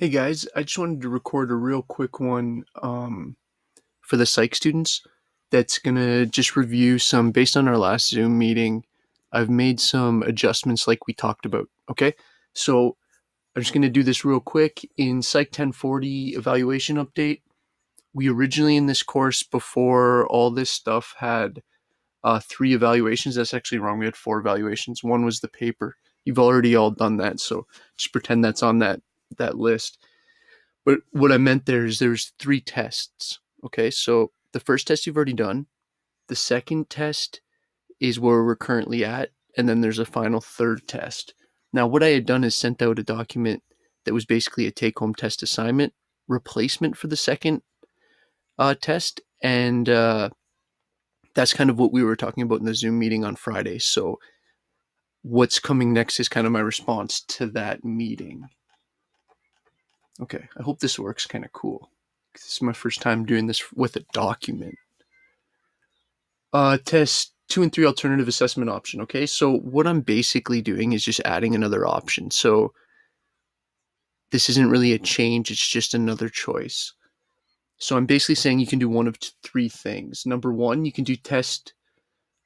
Hey guys, I just wanted to record a real quick one um, for the psych students that's going to just review some, based on our last Zoom meeting, I've made some adjustments like we talked about. Okay, so I'm just going to do this real quick. In Psych 1040 evaluation update, we originally in this course, before all this stuff, had uh, three evaluations. That's actually wrong. We had four evaluations. One was the paper. You've already all done that, so just pretend that's on that that list. But what I meant there is there's three tests. Okay, so the first test you've already done. The second test is where we're currently at, and then there's a final third test. Now, what I had done is sent out a document that was basically a take-home test assignment replacement for the second uh, test, and uh, that's kind of what we were talking about in the Zoom meeting on Friday. So, what's coming next is kind of my response to that meeting. Okay, I hope this works kind of cool. This is my first time doing this with a document. Uh, test two and three alternative assessment option. Okay, so what I'm basically doing is just adding another option. So this isn't really a change, it's just another choice. So I'm basically saying you can do one of three things. Number one, you can do test,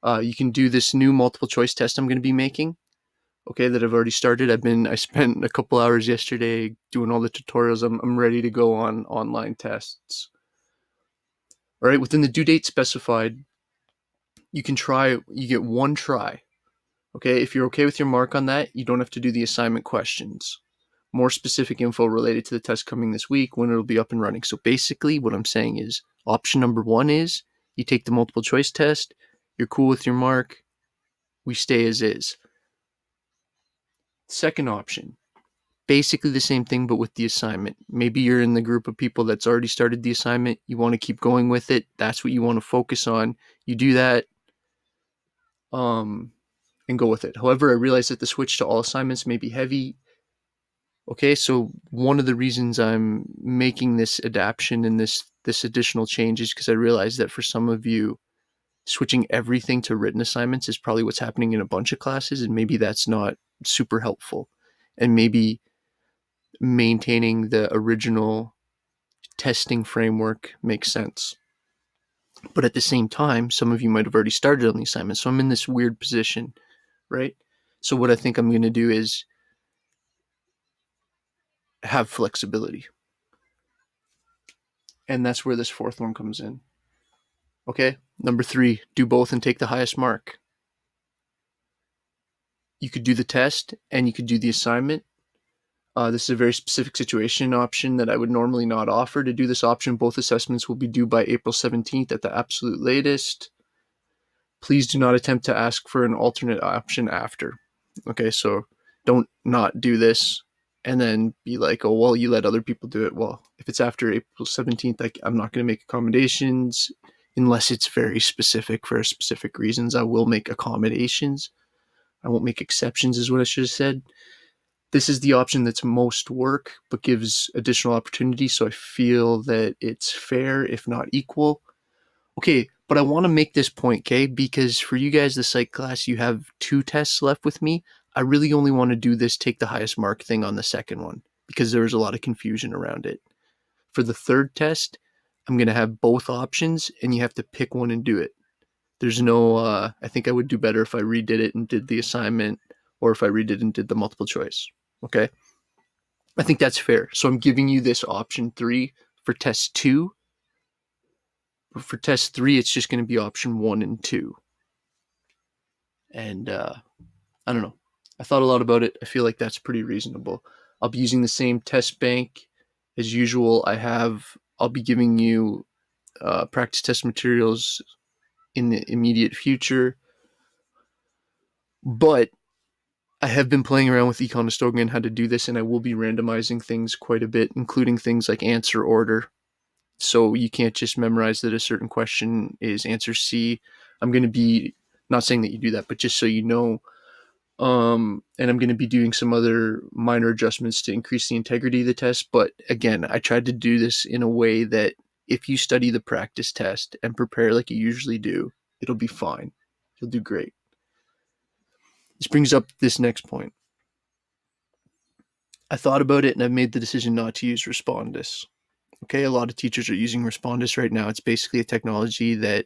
uh, you can do this new multiple choice test I'm going to be making okay that i've already started. I've been i spent a couple hours yesterday doing all the tutorials. I'm, I'm ready to go on online tests. All right within the due date specified you can try you get one try okay? If you're okay with your mark on that you don't have to do the assignment questions. More specific info related to the test coming this week when it'll be up and running. So basically what i'm saying is option number one is you take the multiple choice test you're cool with your mark we stay as is Second option, basically the same thing, but with the assignment. Maybe you're in the group of people that's already started the assignment. You want to keep going with it. That's what you want to focus on. You do that um, and go with it. However, I realize that the switch to all assignments may be heavy. Okay, so one of the reasons I'm making this adaptation and this this additional change is because I realize that for some of you, switching everything to written assignments is probably what's happening in a bunch of classes, and maybe that's not super helpful and maybe maintaining the original testing framework makes sense. But at the same time, some of you might have already started on the assignment. So I'm in this weird position, right? So what I think I'm going to do is have flexibility. And that's where this fourth one comes in. Okay? Number three, do both and take the highest mark you could do the test and you could do the assignment. Uh, this is a very specific situation option that I would normally not offer. To do this option, both assessments will be due by April 17th at the absolute latest. Please do not attempt to ask for an alternate option after. Okay, so don't not do this and then be like, oh, well, you let other people do it. Well, if it's after April 17th, like, I'm not going to make accommodations unless it's very specific for specific reasons. I will make accommodations I won't make exceptions, is what I should have said. This is the option that's most work, but gives additional opportunity. So I feel that it's fair, if not equal. Okay, but I want to make this point, okay? Because for you guys, the psych class, you have two tests left with me. I really only want to do this take the highest mark thing on the second one because there was a lot of confusion around it. For the third test, I'm going to have both options and you have to pick one and do it. There's no, uh, I think I would do better if I redid it and did the assignment or if I redid and did the multiple choice. Okay. I think that's fair. So I'm giving you this option three for test two. For test three, it's just going to be option one and two. And uh, I don't know. I thought a lot about it. I feel like that's pretty reasonable. I'll be using the same test bank as usual. I have, I'll be giving you uh, practice test materials in the immediate future. But I have been playing around with Econestoga and how to do this, and I will be randomizing things quite a bit, including things like answer order. So you can't just memorize that a certain question is answer C. I'm going to be not saying that you do that, but just so you know. Um, and I'm going to be doing some other minor adjustments to increase the integrity of the test. But again, I tried to do this in a way that if you study the practice test and prepare like you usually do, it'll be fine. You'll do great. This brings up this next point. I thought about it and I've made the decision not to use Respondus. Okay, a lot of teachers are using Respondus right now. It's basically a technology that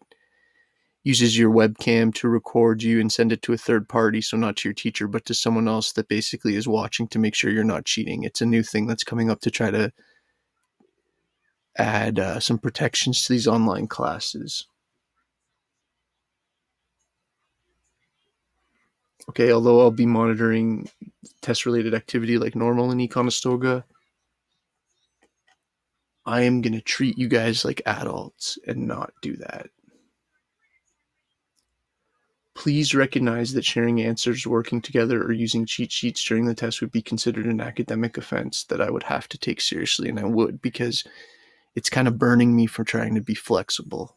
uses your webcam to record you and send it to a third party, so not to your teacher, but to someone else that basically is watching to make sure you're not cheating. It's a new thing that's coming up to try to add uh, some protections to these online classes. Okay, although I'll be monitoring test related activity like normal in Econestoga, I am going to treat you guys like adults and not do that. Please recognize that sharing answers, working together, or using cheat sheets during the test would be considered an academic offense that I would have to take seriously, and I would because it's kind of burning me for trying to be flexible.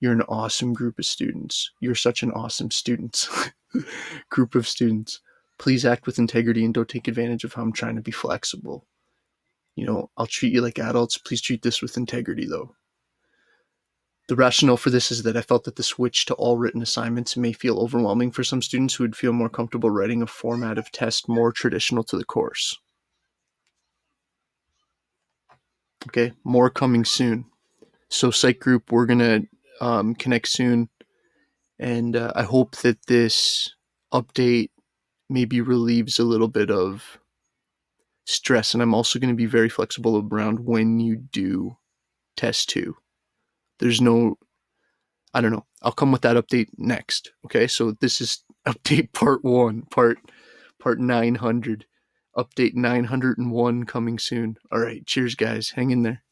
You're an awesome group of students. You're such an awesome student. group of students. Please act with integrity and don't take advantage of how I'm trying to be flexible. You know, I'll treat you like adults. Please treat this with integrity, though. The rationale for this is that I felt that the switch to all written assignments may feel overwhelming for some students who would feel more comfortable writing a format of test more traditional to the course. Okay, more coming soon. So, psych group, we're to um, connect soon. And uh, I hope that this update maybe relieves a little bit of stress. And I'm also going to be very flexible around when you do test two. There's no, I don't know. I'll come with that update next. Okay. So this is update part one, part, part 900, update 901 coming soon. All right. Cheers, guys. Hang in there.